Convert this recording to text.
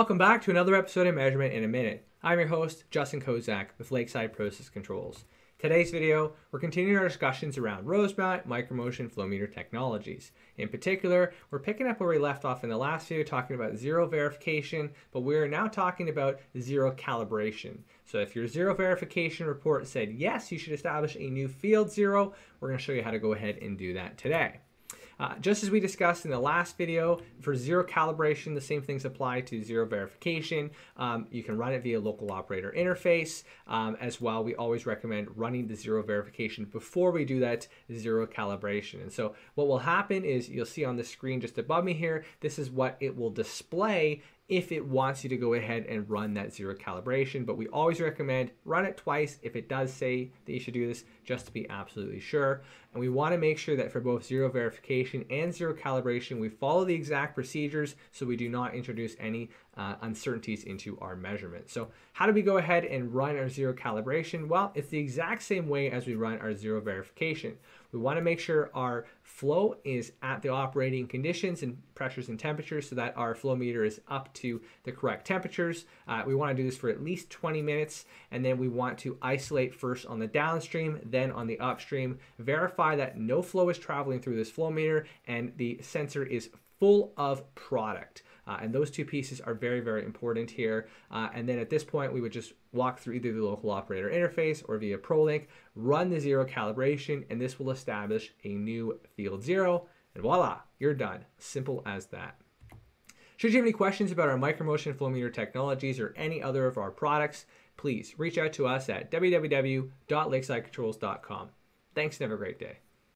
welcome back to another episode of Measurement in a Minute. I'm your host, Justin Kozak with Lakeside Process Controls. Today's video, we're continuing our discussions around Rosemount Micro Motion flow meter technologies. In particular, we're picking up where we left off in the last video talking about zero verification, but we're now talking about zero calibration. So if your zero verification report said yes, you should establish a new field zero, we're going to show you how to go ahead and do that today. Uh, just as we discussed in the last video, for zero calibration, the same things apply to zero verification. Um, you can run it via local operator interface. Um, as well, we always recommend running the zero verification before we do that zero calibration. And so what will happen is you'll see on the screen just above me here, this is what it will display if it wants you to go ahead and run that zero calibration. But we always recommend run it twice if it does say that you should do this, just to be absolutely sure. And we want to make sure that for both zero verification and zero calibration, we follow the exact procedures so we do not introduce any uh, uncertainties into our measurement. So how do we go ahead and run our zero calibration? Well, it's the exact same way as we run our zero verification. We want to make sure our flow is at the operating conditions and pressures and temperatures so that our flow meter is up to the correct temperatures. Uh, we want to do this for at least 20 minutes and then we want to isolate first on the downstream, then on the upstream, verify that no flow is traveling through this flow meter and the sensor is full of product. Uh, and those two pieces are very, very important here. Uh, and then at this point, we would just walk through either the local operator interface or via ProLink, run the zero calibration, and this will establish a new field zero. And voila, you're done. Simple as that. Should you have any questions about our Micro Motion flow meter technologies or any other of our products, please reach out to us at www.lakesidecontrols.com. Thanks and have a great day.